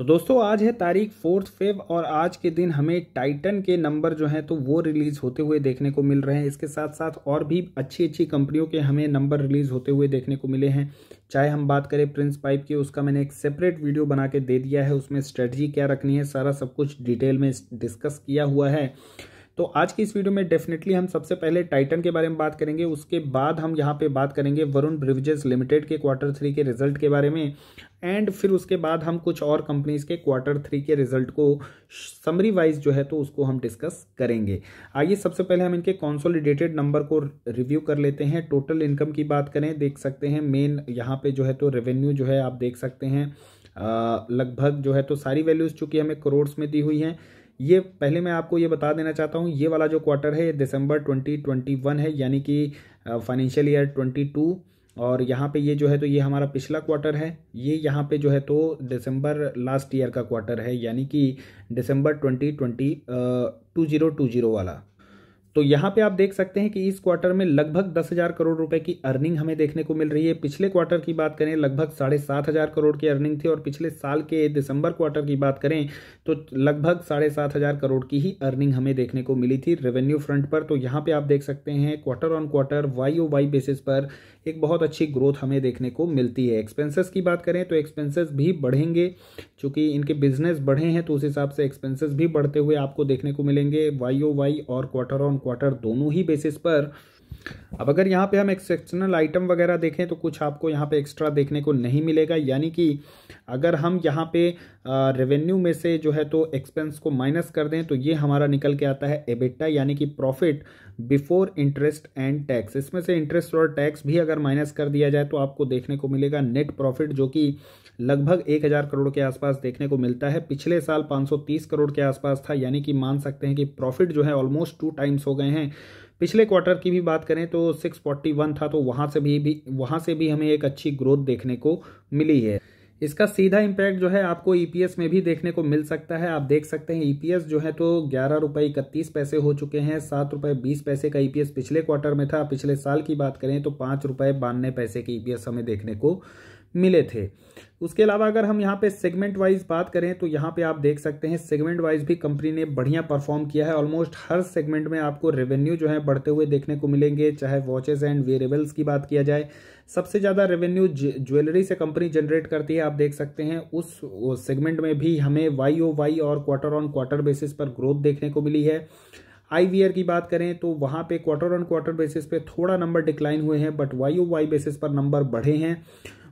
तो दोस्तों, आज है तारीख फोर्थ फेव और आज के दिन हमें टाइटन के नंबर जो हैं तो वो रिलीज़ होते हुए देखने को मिल रहे हैं। इसके साथ साथ और भी अच्छी अच्छी कंपनियों के हमें नंबर रिलीज़ होते हुए देखने को मिले हैं। चाहे हम बात करें प्रिंस पाइप की, उसका मैंने एक सेपरेट वीडियो बना के दे दिया है। उसमें स्ट्रेटजी क्या रखनी है, सारा सब कुछ डिटेल में डिस्कस किया हुआ है। तो आज की इस वीडियो में डेफिनेटली हम सबसे पहले टाइटन के बारे में बात करेंगे। उसके बाद हम यहाँ पे बात करेंगे वरुण ब्रिवजेस लिमिटेड के क्वार्टर थ्री के रिज़ल्ट के बारे में। एंड फिर उसके बाद हम कुछ और कंपनीज़ के क्वार्टर थ्री के रिज़ल्ट को समरी वाइज जो है तो उसको हम डिस्कस करेंगे। आइए सबसे पहले हम इनके कॉन्सोलिडेटेड नंबर को रिव्यू कर लेते हैं। टोटल इनकम की बात करें, देख सकते हैं मेन यहाँ पे जो है तो रेवेन्यू जो है आप देख सकते हैं। लगभग जो है तो सारी वैल्यूज़ चूँकि हमें करोड्स में दी हुई हैं। ये पहले मैं आपको ये बता देना चाहता हूँ, ये वाला जो क्वार्टर है, ये दिसंबर 2021 है, यानी कि फाइनेंशियल ईयर 22 और यहाँ पे ये जो है तो ये हमारा पिछला क्वार्टर है, ये यहाँ पे जो है तो दिसंबर लास्ट ईयर का क्वार्टर है, यानी कि दिसंबर 2020 टू ज़ीरो टू ज़ीरो वाला। तो यहाँ पे आप देख सकते हैं कि इस क्वार्टर में लगभग दस हज़ार करोड़ रुपए की अर्निंग हमें देखने को मिल रही है। पिछले क्वार्टर की बात करें, लगभग साढ़े सात हज़ार करोड़ की अर्निंग थी और पिछले साल के दिसंबर क्वार्टर की बात करें तो लगभग साढ़े सात हज़ार करोड़ की ही अर्निंग हमें देखने को मिली थी रेवेन्यू फ्रंट पर। तो यहाँ पर आप देख सकते हैं quarter on quarter Y O Y basis पर एक बहुत अच्छी ग्रोथ हमें देखने को मिलती है। एक्सपेंसेस की बात करें तो एक्सपेंसेस भी बढ़ेंगे। चूँकि इनके बिज़नेस बढ़े हैं तो उस हिसाब से एक्सपेंसेस भी बढ़ते हुए आपको देखने को मिलेंगे। वाई ओ वाई और क्वार्टर ऑन क्वार्टर दोनों ही बेसिस पर अब अगर यहाँ पे हम एक्सेप्शनल आइटम वगैरह देखें तो कुछ आपको यहाँ पे एक्स्ट्रा देखने को नहीं मिलेगा। यानी कि अगर हम यहाँ पे रेवेन्यू में से जो है तो एक्सपेंस को माइनस कर दें तो ये हमारा निकल के आता है एबिटा यानी कि profit before interest and tax इसमें से इंटरेस्ट और टैक्स भी अगर माइनस कर दिया जाए तो आपको देखने को मिलेगा नेट प्रॉफिट जो कि लगभग एक हज़ार करोड़ के आसपास देखने को मिलता है। पिछले साल 530 करोड़ के आसपास था, यानी कि मान सकते हैं कि प्रॉफिट जो है ऑलमोस्ट टू टाइम्स हो गए हैं। पिछले क्वार्टर की भी बात करें तो 641 था तो वहाँ से भी, भी वहाँ से भी हमें एक अच्छी ग्रोथ देखने को मिली है। इसका सीधा इम्पैक्ट जो है आपको ईपीएस में भी देखने को मिल सकता है। आप देख सकते हैं ईपीएस जो है तो ग्यारह रुपए इकतीस पैसे हो चुके हैं सात रुपए बीस पैसे का ईपीएस पिछले क्वार्टर में था। पिछले साल की बात करें तो पाँच रुपए बानवे पैसे के ईपीएस हमें देखने को मिले थे। उसके अलावा अगर हम यहाँ पे सेगमेंट वाइज बात करें तो यहाँ पे आप देख सकते हैं सेगमेंट वाइज भी कंपनी ने बढ़िया परफॉर्म किया है। ऑलमोस्ट हर सेगमेंट में आपको रेवेन्यू जो है बढ़ते हुए देखने को मिलेंगे, चाहे वॉचेस एंड वेरेबल्स की बात किया जाए। सबसे ज़्यादा रेवेन्यू ज्वेलरी से कंपनी जनरेट करती है, आप देख सकते हैं। उस सेगमेंट में भी हमें वाई ओ वाई और क्वार्टर ऑन क्वार्टर बेसिस पर ग्रोथ देखने को मिली है। आईवीआर की बात करें तो वहाँ पे क्वार्टर ऑन क्वार्टर बेसिस पे थोड़ा नंबर डिक्लाइन हुए हैं but Y O Y basis पर नंबर बढ़े हैं।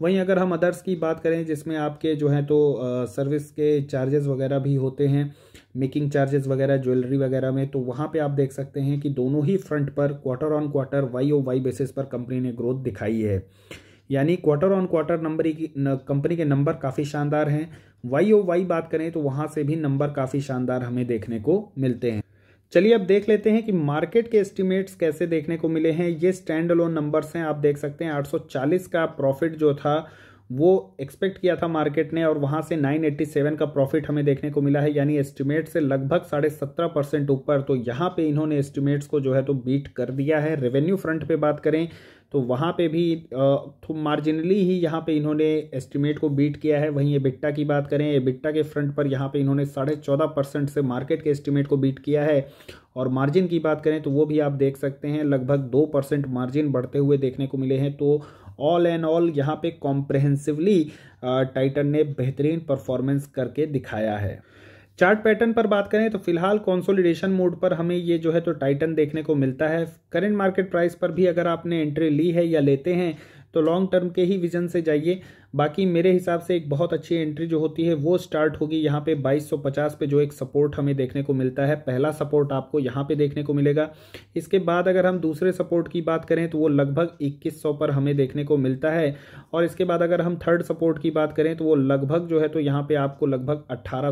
वहीं अगर हम अदर्स की बात करें, जिसमें आपके जो है तो सर्विस के चार्जेस वगैरह भी होते हैं मेकिंग चार्जेस वगैरह ज्वेलरी वगैरह में तो वहाँ पे आप देख सकते हैं कि दोनों ही फ्रंट पर quarter on quarter Y O Y basis पर कंपनी ने ग्रोथ दिखाई है। यानी क्वार्टर ऑन क्वार्टर नंबर की कंपनी के नंबर काफ़ी शानदार हैं। वाई ओ वाई बात करें तो वहाँ से भी नंबर काफ़ी शानदार हमें देखने को मिलते हैं। चलिए अब देख लेते हैं कि मार्केट के एस्टिमेट्स कैसे देखने को मिले हैं। ये स्टैंड अलोन नंबर्स हैं, आप देख सकते हैं 840 का प्रॉफिट जो था वो एक्सपेक्ट किया था मार्केट ने और वहाँ से 987 का प्रॉफिट हमें देखने को मिला है, यानी एस्टिमेट से लगभग साढ़े सत्रह परसेंट ऊपर। तो यहाँ पे इन्होंने एस्टिमेट्स को जो है तो बीट कर दिया है। रेवेन्यू फ्रंट पे बात करें तो वहाँ पे भी तो मार्जिनली ही यहाँ पे इन्होंने एस्टिमेट को बीट किया है। वहीं एबिट्टा की बात करें एबिट्टा के फ्रंट पर यहाँ पे इन्होंने साढ़े चौदह परसेंट से मार्केट के एस्टिमेट को बीट किया है। और मार्जिन की बात करें तो वो भी आप देख सकते हैं, लगभग दो परसेंट मार्जिन बढ़ते हुए देखने को मिले हैं। तो ऑल एंड ऑल यहाँ पे कॉम्प्रहेंसिवली टाइटन ने बेहतरीन परफॉर्मेंस करके दिखाया है। चार्ट पैटर्न पर बात करें तो फ़िलहाल कॉन्सोलिडेशन मोड पर हमें ये जो है तो टाइटन देखने को मिलता है। करेंट मार्केट प्राइस पर भी अगर आपने एंट्री ली है या लेते हैं तो लॉन्ग टर्म के ही विजन से जाइए। बाकी मेरे हिसाब से एक बहुत अच्छी एंट्री जो होती है, वो स्टार्ट होगी यहाँ पे 2250 पे जो एक सपोर्ट हमें देखने को मिलता है। पहला सपोर्ट आपको यहाँ पे देखने को मिलेगा। इसके बाद अगर हम दूसरे सपोर्ट की बात करें तो वो लगभग 2100 पर हमें देखने को मिलता है। और इसके बाद अगर हम थर्ड सपोर्ट की बात करें तो वो लगभग जो है तो यहाँ पर आपको लगभग अट्ठारह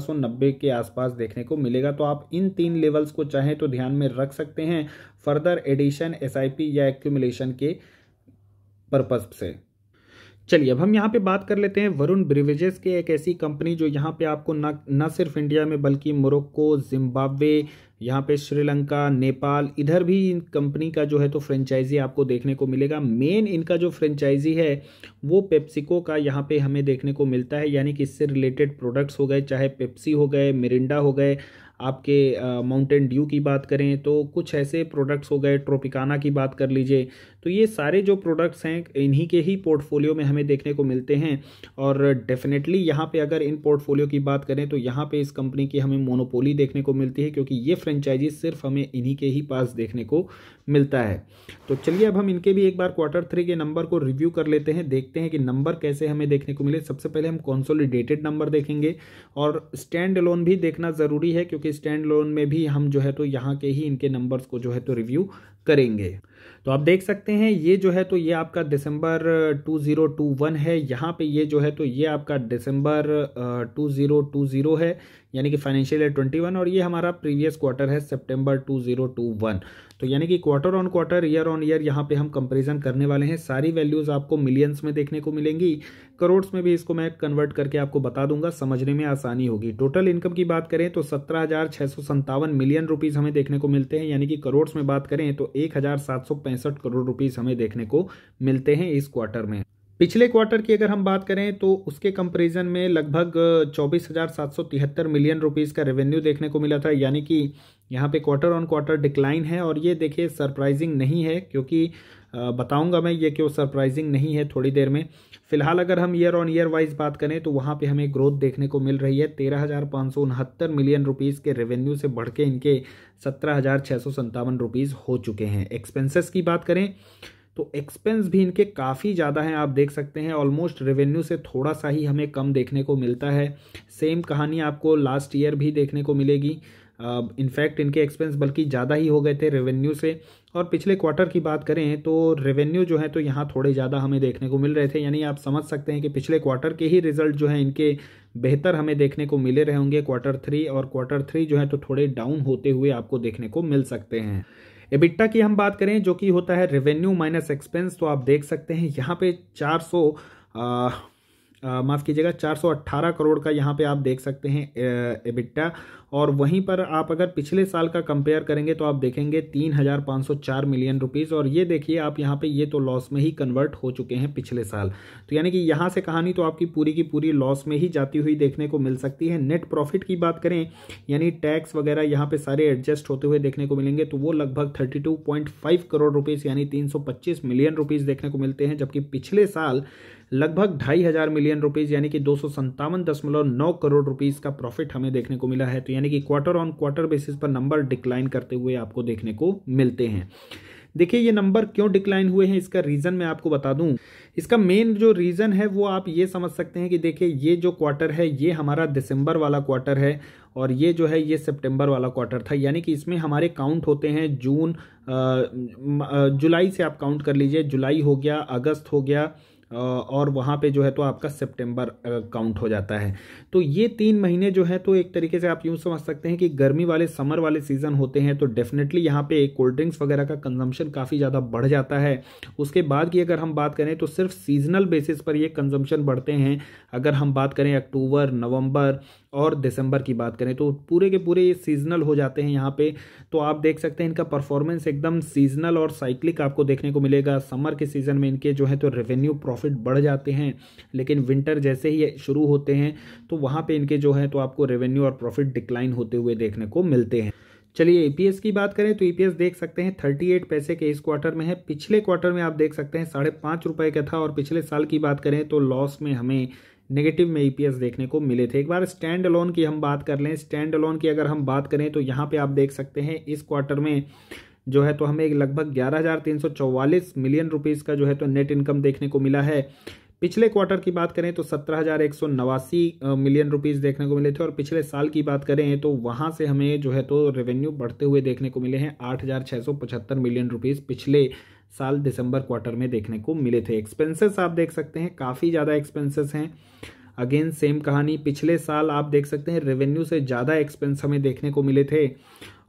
के आसपास देखने को मिलेगा। तो आप इन तीन लेवल्स को चाहें तो ध्यान में रख सकते हैं। फर्दर एडिशन एसआईपी या एक्यूमुलेशन के पर्पज से। चलिए, अब हम यहाँ पे बात कर लेते हैं वरुण ब्रिवेजेस के, एक ऐसी कंपनी जो यहाँ पे आपको न न सिर्फ़ इंडिया में बल्कि मोरक्को, जिम्बाब्वे, यहाँ पे श्रीलंका, नेपाल, इधर भी इन कंपनी का जो है तो फ्रेंचाइजी आपको देखने को मिलेगा। मेन इनका जो फ्रेंचाइजी है, वो पेप्सिको का यहाँ पे हमें देखने को मिलता है, यानी कि इससे रिलेटेड प्रोडक्ट्स हो गए, चाहे पेप्सी हो गए, मिरिंडा हो गए, आपके माउंटेन ड्यू की बात करें तो कुछ ऐसे प्रोडक्ट्स हो गए, ट्रोपिकाना की बात कर लीजिए तो ये सारे जो प्रोडक्ट्स हैं, इन्हीं के ही पोर्टफोलियो में हमें देखने को मिलते हैं। और डेफिनेटली यहाँ पे अगर इन पोर्टफोलियो की बात करें तो यहाँ पे इस कंपनी की हमें मोनोपोली देखने को मिलती है, क्योंकि ये फ्रेंचाइजी सिर्फ़ हमें इन्हीं के ही पास देखने को मिलता है। तो चलिए अब हम इनके भी एक बार क्वार्टर थ्री के नंबर को रिव्यू कर लेते हैं, देखते हैं कि नंबर कैसे हमें देखने को मिले। सबसे पहले हम कॉन्सोलिडेटेड नंबर देखेंगे, और स्टैंड लोन भी देखना ज़रूरी है, क्योंकि स्टैंड लोन में भी हम जो है तो यहाँ के ही इनके नंबर्स को जो है तो रिव्यू करेंगे। तो आप देख सकते हैं, ये जो है तो ये आपका दिसंबर 2021 है। यहाँ पे ये जो है तो ये आपका दिसंबर 2020 है। यानी कि फाइनेंशियल ईयर 21 और ये हमारा प्रीवियस क्वार्टर है सितंबर 2021 तो यानी कि quarter on quarter year on year यहाँ पे हम कंपैरिजन करने वाले हैं। सारी वैल्यूज़ आपको मिलियंस में देखने को मिलेंगी। करोड्स में भी इसको मैं कन्वर्ट करके आपको बता दूँगा, समझने में आसानी होगी। टोटल इनकम की बात करें तो सत्रह हज़ार सौ संतावन मिलियन रुपीज़ हमें देखने को मिलते हैं। यानी कि करोड्स में बात करें तो एक हज़ार सात सौ पैंसठ करोड़ रुपीज़ हमें देखने को मिलते हैं इस क्वार्टर में। पिछले क्वार्टर की अगर हम बात करें तो उसके कंपैरिजन में लगभग चौबीस हज़ार सात सौ तिहत्तर मिलियन रुपीज़ का रेवेन्यू देखने को मिला था, यानी कि यहाँ पे क्वार्टर ऑन क्वार्टर डिक्लाइन है और ये देखिए सरप्राइजिंग नहीं है, क्योंकि बताऊँगा मैं ये क्यों सरप्राइजिंग नहीं है थोड़ी देर में। फ़िलहाल अगर हम ईयर ऑन ईयर वाइज बात करें तो वहाँ पे हमें ग्रोथ देखने को मिल रही है। तेरह हज़ार पाँच सौ उनहत्तर मिलियन रुपीज़ के रेवेन्यू से बढ़ के इनके सत्रह हज़ार छः सौ संतावन रुपीज़ हो चुके हैं। एक्सपेंसेस की बात करें तो एक्सपेंस भी इनके काफ़ी ज़्यादा हैं आप देख सकते हैं। ऑलमोस्ट रेवेन्यू से थोड़ा सा ही हमें कम देखने को मिलता है। सेम कहानी आपको लास्ट ईयर भी देखने को मिलेगी। इनफैक्ट uh, इनके एक्सपेंस बल्कि ज़्यादा ही हो गए थे रेवेन्यू से। और पिछले क्वार्टर की बात करें तो रेवेन्यू जो है तो यहाँ थोड़े ज़्यादा हमें देखने को मिल रहे थे। यानी आप समझ सकते हैं कि पिछले क्वार्टर के ही रिज़ल्ट जो है इनके बेहतर हमें देखने को मिले रहे होंगे। क्वार्टर थ्री और क्वार्टर थ्री जो है तो थोड़े डाउन होते हुए आपको देखने को मिल सकते हैं। एबिट्टा की हम बात करें, जो कि होता है रेवेन्यू माइनस एक्सपेंस तो आप देख सकते हैं, यहाँ पे 400 माफ़ कीजिएगा 418 करोड़ का यहाँ पे आप देख सकते हैं एबिट्टा और वहीं पर आप अगर पिछले साल का कंपेयर करेंगे तो आप देखेंगे तीन हज़ार पाँच सौ चार मिलियन रुपीज़ और ये देखिए, आप यहाँ पे ये तो लॉस में ही कन्वर्ट हो चुके हैं पिछले साल। तो यानी कि यहाँ से कहानी तो आपकी पूरी की पूरी लॉस में ही जाती हुई देखने को मिल सकती है। नेट प्रॉफिट की बात करें, यानी टैक्स वगैरह यहाँ पर सारे एडजस्ट होते हुए देखने को मिलेंगे तो वो लगभग थर्टी करोड़ रुपीज़ यानी तीन सौ पच्चीस मिलियन रुपीज़ देखने को मिलते हैं। जबकि पिछले साल लगभग ढाई हज़ार मिलियन रुपीज़ यानी कि दो सौ संतावन दशमलव नौ करोड़ रुपीज़ का प्रॉफिट हमें देखने को मिला है। तो यानी कि क्वार्टर ऑन क्वार्टर बेसिस पर नंबर डिक्लाइन करते हुए आपको देखने को मिलते हैं। देखिए, ये नंबर क्यों डिक्लाइन हुए हैं, इसका रीज़न मैं आपको बता दूँ। इसका मेन जो रीज़न है, वो आप ये समझ सकते हैं कि देखिए, ये जो क्वार्टर है, ये हमारा दिसंबर वाला क्वार्टर है और ये जो है, ये सितंबर वाला क्वार्टर था। यानी कि इसमें हमारे काउंट होते हैं जून जुलाई से आप काउंट कर लीजिए। जुलाई हो गया, अगस्त हो गया और वहाँ पे जो है तो आपका सितंबर काउंट हो जाता है। तो ये तीन महीने जो है तो एक तरीके से आप यूँ समझ सकते हैं कि गर्मी वाले समर वाले सीज़न होते हैं तो डेफिनेटली यहाँ पे कोल्ड ड्रिंक्स वगैरह का कंजम्पशन काफ़ी ज़्यादा बढ़ जाता है। उसके बाद की अगर हम बात करें तो सिर्फ़ सीजनल बेसिस पर ये कंजम्पशन बढ़ते हैं। अगर हम बात करें अक्टूबर, नवंबर और दिसंबर की बात करें तो पूरे के पूरे ये सीजनल हो जाते हैं यहाँ पे। तो आप देख सकते हैं इनका परफॉर्मेंस एकदम सीजनल और साइक्लिक आपको देखने को मिलेगा। समर के सीज़न में इनके जो है तो रेवेन्यू प्रॉफिट बढ़ जाते हैं, लेकिन विंटर जैसे ही शुरू होते हैं तो वहाँ पर इनके जो है तो आपको रेवेन्यू और प्रॉफिट डिक्लाइन होते हुए देखने को मिलते हैं। चलिए ईपीएस की बात करें तो ईपीएस देख सकते हैं थर्टी एट पैसे के इस क्वार्टर में है। पिछले क्वार्टर में आप देख सकते हैं साढ़े पाँच रुपये का था और पिछले साल की बात करें तो लॉस में हमें नेगेटिव में ईपीएस देखने को मिले थे। एक बार स्टैंड अलोन की हम बात कर लें। स्टैंड अलोन की अगर हम बात करें तो यहाँ पे आप देख सकते हैं, इस क्वार्टर में जो है तो हमें लगभग ग्यारह मिलियन रुपीज़ का जो है तो नेट इनकम देखने को मिला है। पिछले क्वार्टर की बात करें तो सत्रह हज़ार एक सौ नवासी मिलियन रुपीज़ देखने को मिले थे। और पिछले साल की बात करें तो वहाँ से हमें जो है तो रेवेन्यू बढ़ते हुए देखने को मिले हैं आठ हज़ार छः सौ पचहत्तर मिलियन रुपीज़ पिछले साल दिसंबर क्वार्टर में देखने को मिले थे। एक्सपेंसेस आप देख सकते हैं, काफ़ी ज़्यादा एक्सपेंसेस हैं। अगेन सेम कहानी, पिछले साल आप देख सकते हैं रेवेन्यू से ज़्यादा एक्सपेंस हमें देखने को मिले थे।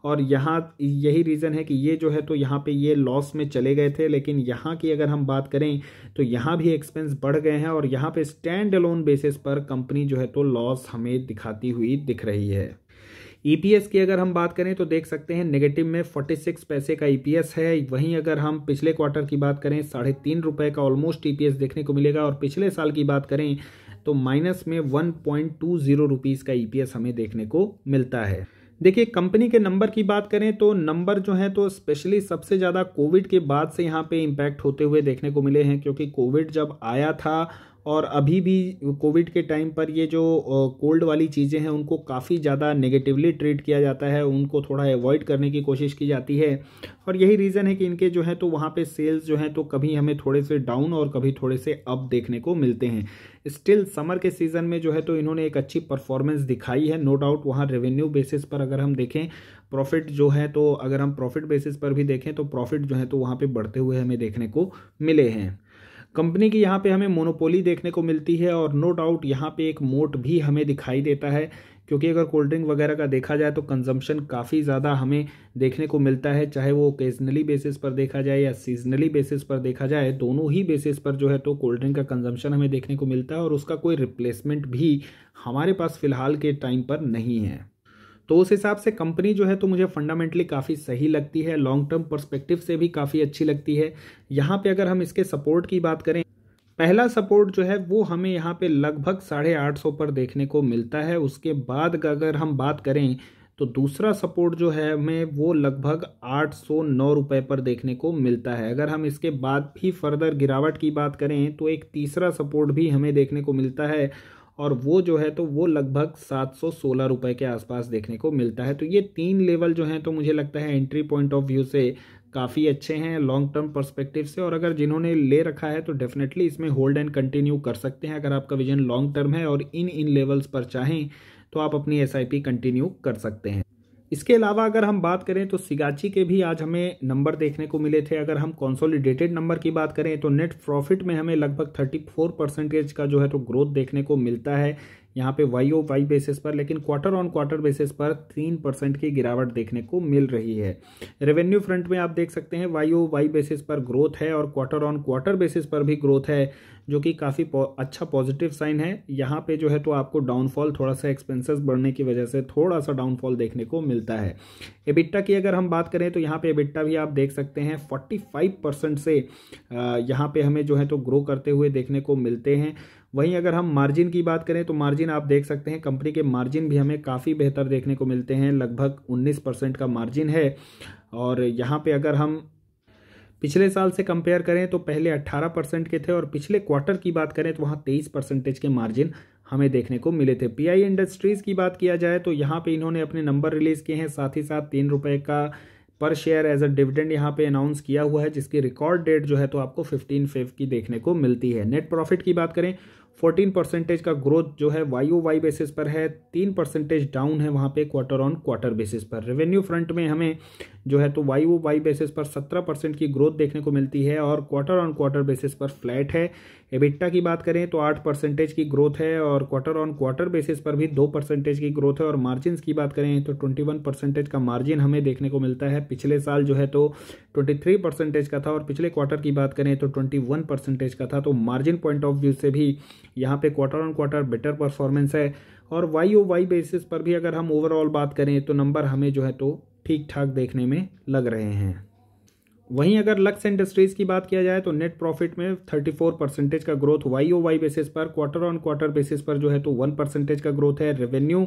और यहाँ, यही रीज़न है कि ये जो है तो यहाँ पे ये लॉस में चले गए थे, लेकिन यहाँ की अगर हम बात करें तो यहाँ भी एक्सपेंस बढ़ गए हैं और यहाँ पे स्टैंड अलोन बेसिस पर कंपनी जो है तो लॉस हमें दिखाती हुई दिख रही है। ईपीएस की अगर हम बात करें तो देख सकते हैं नेगेटिव में 46 पैसे का ईपीएस है। वहीं अगर हम पिछले क्वार्टर की बात करें, साढ़े तीन रुपये का ऑलमोस्ट ईपीएस देखने को मिलेगा और पिछले साल की बात करें तो माइनस में one point two zero rupees का ईपीएस हमें देखने को मिलता है। देखिए कंपनी के नंबर की बात करें तो नंबर जो है तो स्पेशली सबसे ज़्यादा कोविड के बाद से यहाँ पे इम्पैक्ट होते हुए देखने को मिले हैं, क्योंकि कोविड जब आया था और अभी भी कोविड के टाइम पर ये जो कोल्ड वाली चीज़ें हैं, उनको काफ़ी ज़्यादा नेगेटिवली ट्रीट किया जाता है, उनको थोड़ा अवॉइड करने की कोशिश की जाती है। और यही रीज़न है कि इनके जो है तो वहाँ पे सेल्स जो हैं तो कभी हमें थोड़े से डाउन और कभी थोड़े से अप देखने को मिलते हैं। स्टिल समर के सीज़न में जो है तो इन्होंने एक अच्छी परफॉर्मेंस दिखाई है। नो डाउट वहाँ रेवेन्यू बेसिस पर अगर हम देखें प्रॉफिट जो है तो अगर हम प्रॉफिट बेसिस पर भी देखें तो प्रॉफिट जो है तो वहाँ पर बढ़ते हुए हमें देखने को मिले हैं। कंपनी की यहाँ पे हमें मोनोपोली देखने को मिलती है और नो डाउट यहाँ पे एक मोट भी हमें दिखाई देता है, क्योंकि अगर कोल्ड ड्रिंक वगैरह का देखा जाए तो कंजम्पशन काफ़ी ज़्यादा हमें देखने को मिलता है, चाहे वो ओकेजनली बेसिस पर देखा जाए या सीजनली बेसिस पर देखा जाए, दोनों ही बेसिस पर जो है तो कोल्ड ड्रिंक का कंजम्पशन हमें देखने को मिलता है और उसका कोई रिप्लेसमेंट भी हमारे पास फ़िलहाल के टाइम पर नहीं है। तो उस हिसाब से कंपनी जो है तो मुझे फंडामेंटली काफ़ी सही लगती है लॉन्ग टर्म परस्पेक्टिव से भी काफ़ी अच्छी लगती है। यहाँ पे अगर हम इसके सपोर्ट की बात करें, पहला सपोर्ट जो है वो हमें यहाँ पे लगभग साढ़े आठ सौ पर देखने को मिलता है। उसके बाद अगर हम बात करें तो दूसरा सपोर्ट जो है हमें वो लगभग आठ सौ नौ रुपये पर देखने को मिलता है। अगर हम इसके बाद भी फर्दर गिरावट की बात करें तो एक तीसरा सपोर्ट भी हमें देखने को मिलता है। और वो जो है तो वो लगभग सात सौ सोलह रुपये के आसपास देखने को मिलता है। तो ये तीन लेवल जो हैं तो मुझे लगता है एंट्री पॉइंट ऑफ़ व्यू से काफ़ी अच्छे हैं लॉन्ग टर्म पर्सपेक्टिव से। और अगर जिन्होंने ले रखा है तो डेफिनेटली इसमें होल्ड एंड कंटिन्यू कर सकते हैं। अगर आपका विजन लॉन्ग टर्म है और इन इन लेवल्स पर चाहें तो आप अपनी एसआईपी कंटिन्यू कर सकते हैं। इसके अलावा अगर हम बात करें तो सिगाची के भी आज हमें नंबर देखने को मिले थे। अगर हम कॉन्सोलिडेटेड नंबर की बात करें तो नेट प्रॉफिट में हमें लगभग 34 परसेंटेज का जो है तो ग्रोथ देखने को मिलता है। यहाँ पे वाई ओ वाई बेसिस पर, लेकिन क्वार्टर ऑन क्वार्टर बेसिस पर तीन परसेंट की गिरावट देखने को मिल रही है। रेवेन्यू फ्रंट में आप देख सकते हैं वाई ओ वाई बेसिस पर ग्रोथ है और क्वार्टर ऑन क्वार्टर बेसिस पर भी ग्रोथ है, जो कि काफ़ी अच्छा पॉजिटिव साइन है। यहाँ पे जो है तो आपको डाउनफॉल थोड़ा सा एक्सपेंसेस बढ़ने की वजह से थोड़ा सा डाउनफॉल देखने को मिलता है। एबिट्टा की अगर हम बात करें तो यहाँ पे एबिट्टा भी आप देख सकते हैं 45 परसेंट से यहाँ पे हमें जो है तो ग्रो करते हुए देखने को मिलते हैं। वहीं अगर हम मार्जिन की बात करें तो मार्जिन आप देख सकते हैं, कंपनी के मार्जिन भी हमें काफ़ी बेहतर देखने को मिलते हैं। लगभग 19 परसेंट का मार्जिन है। और यहाँ पे अगर हम पिछले साल से कंपेयर करें तो पहले 18 परसेंट के थे और पिछले क्वार्टर की बात करें तो वहाँ 23 परसेंटेज के मार्जिन हमें देखने को मिले थे। पीआई इंडस्ट्रीज़ की बात किया जाए तो यहाँ पे इन्होंने अपने नंबर रिलीज़ किए हैं, साथ ही साथ तीन रुपये का पर शेयर एज अ डिविडेंड यहाँ पे अनाउंस किया हुआ है, जिसकी रिकॉर्ड डेट जो है तो आपको 15 फेव की देखने को मिलती है। नेट प्रॉफिट की बात करें फोर्टीन परसेंटेज का ग्रोथ जो है वाई वाई बेसिस पर है, तीन परसेंटेज डाउन है वहाँ पे क्वार्टर ऑन क्वार्टर बेसिस पर। रेवेन्यू फ्रंट में हमें जो है तो वाई वाई बेसिस पर सत्रह परसेंट की ग्रोथ देखने को मिलती है और क्वार्टर ऑन क्वार्टर बेसिस पर फ्लैट है। एबिट्टा की बात करें तो आठ परसेंटेज की ग्रोथ है और क्वार्टर ऑन क्वार्टर बेसिस पर भी दो परसेंटेज की ग्रोथ है और मार्जिन की बात करें तो ट्वेंटी वन परसेंटेज का मार्जिन हमें देखने को मिलता है। पिछले साल जो है तो ट्वेंटी थ्री परसेंटेज का था और पिछले क्वार्टर की बात करें तो ट्वेंटी वन परसेंटेज का था। तो मार्जिन पॉइंट ऑफ़ व्यू से भी यहाँ पे quarter on quarter better performance है और वाई ओ वाई बेसिस पर भी अगर हम ओवरऑल बात करें तो नंबर हमें जो है तो ठीक ठाक देखने में लग रहे हैं। वहीं अगर लक्स इंडस्ट्रीज़ की बात किया जाए तो नेट प्रॉफिट में 34 परसेंटेज का growth Y O Y basis पर क्वार्टर ऑन क्वार्टर बेसिस पर जो है तो वन परसेंटेज का ग्रोथ है। रेवेन्यू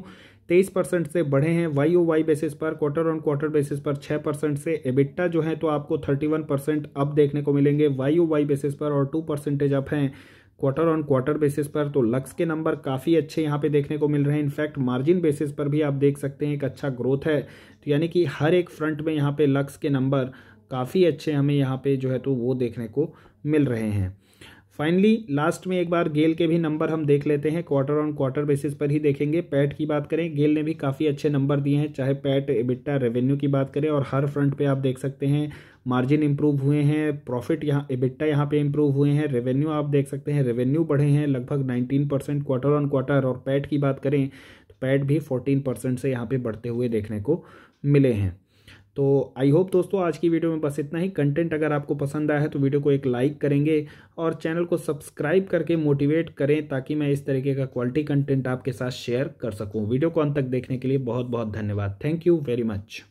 23 परसेंट से बढ़े हैं। वाई ओ वाई बेसिस पर क्वार्टर ऑन क्वार्टर बेसिस पर 6 परसेंट से। एबिट्टा जो है तो आपको 31 परसेंट अप देखने को मिलेंगे। वाई ओ वाई बेसिस पर और टू परसेंटेज अप हैं। क्वार्टर ऑन क्वार्टर बेसिस पर तो लक्स के नंबर काफ़ी अच्छे यहाँ पे देखने को मिल रहे हैं। इनफैक्ट मार्जिन बेसिस पर भी आप देख सकते हैं एक अच्छा ग्रोथ है। तो यानी कि हर एक फ्रंट में यहाँ पे लक्स के नंबर काफ़ी अच्छे हमें यहाँ पे जो है तो वो देखने को मिल रहे हैं। फाइनली लास्ट में एक बार गेल के भी नंबर हम देख लेते हैं। क्वार्टर ऑन क्वार्टर बेसिस पर ही देखेंगे। पैट की बात करें गेल ने भी काफ़ी अच्छे नंबर दिए हैं। चाहे पैट एबिट्टा रेवेन्यू की बात करें और हर फ्रंट पे आप देख सकते हैं मार्जिन इंप्रूव हुए हैं प्रॉफिट यहाँ एबिट्टा यहाँ पे इंप्रूव हुए हैं रेवेन्यू आप देख सकते हैं रेवेन्यू बढ़े हैं लगभग nineteen percent quarter on quarter और पैट की बात करें तो पैट भी फोर्टीन परसेंट से यहाँ पर बढ़ते हुए देखने को मिले हैं। तो आई होप दोस्तों आज की वीडियो में बस इतना ही। कंटेंट अगर आपको पसंद आया है तो वीडियो को एक लाइक करेंगे और चैनल को सब्सक्राइब करके मोटिवेट करें ताकि मैं इस तरीके का क्वालिटी कंटेंट आपके साथ शेयर कर सकूँ। वीडियो को अंत तक देखने के लिए बहुत बहुत धन्यवाद। Thank you very much